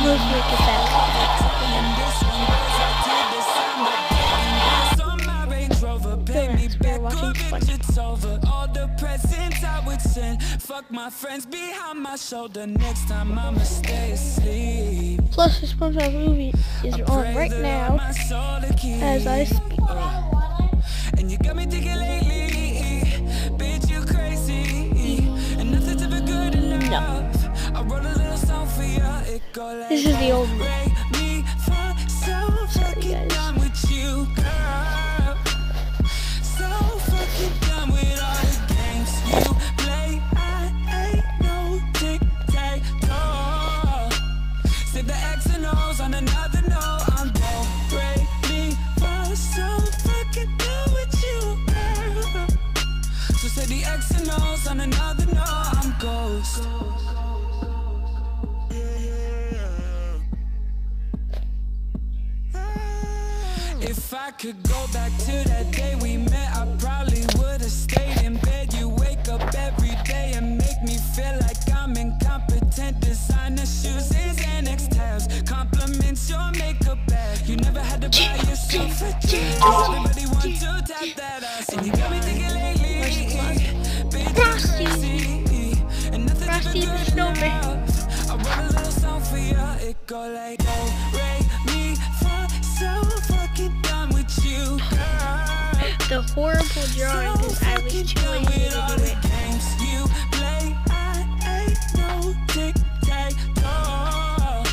me Relax, we're back, watching good bitch, it's over. All the presents I would send, fuck my friends behind my shoulder. Next time I'ma stay asleep. Plus, the SpongeBob movie is on right now my soul to keep. as I speak. And you got me thinking lately, tac is the X and O's on another note. I'm broke. Break I could go back to that day we met, I probably would've stayed in bed. You wake up every day and make me feel like I'm incompetent. Designer shoes and Xanax tabs, compliments your makeup bag. You never had to buy yourself a. 'cause everybody want to tap that ass, and you got me thinking lately, bitch, crazy, and nothing ever good enough. I wrote a little song for you. It go like, oh, The horrible drawing because I was too lazy to do it. Games you play, no tic tac toe.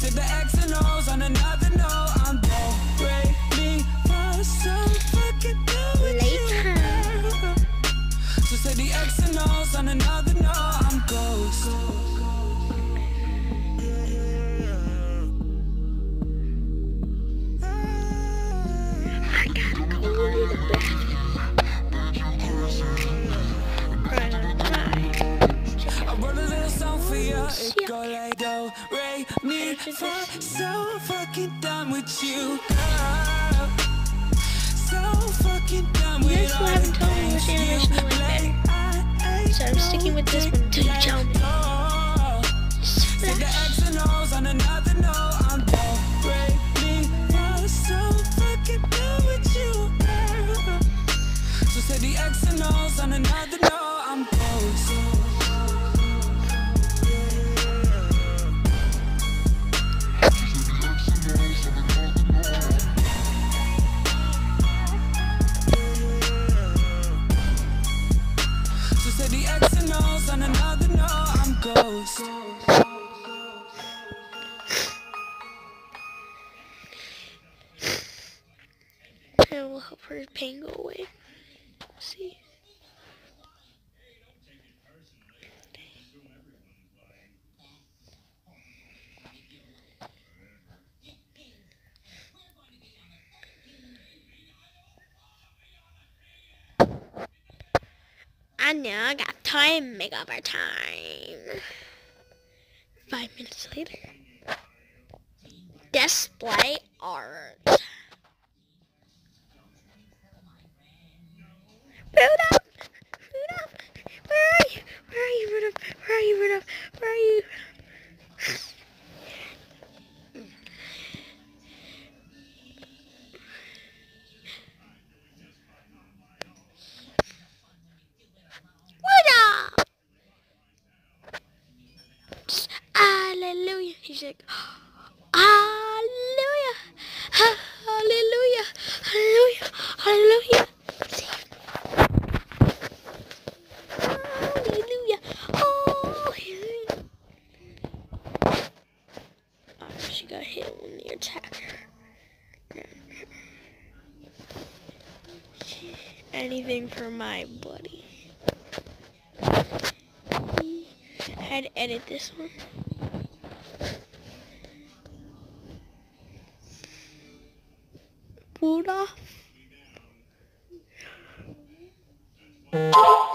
Save the X and O's on another note. I'm broke. Re mi fa. So fucking done with you, girl. So fucking done with still haven't told me which animation you you like ain't So I'm sticking with this one until you tell me. no. Say the Splash. X and O's on another note. I'm done. Break me for so fucking done with you, girl. So say the X and O's on another note. I'm close. Ghost. And will help her pain go away. See? I know, I got time makeover time. Five minutes later. Display art. Rudolph! Hallelujah. He's like, Hallelujah. Hallelujah. Hallelujah. Hallelujah. Hallelujah. Oh, she got hit when the attacker. Anything for my buddy. I had to edit this one. Bruder. Bruder.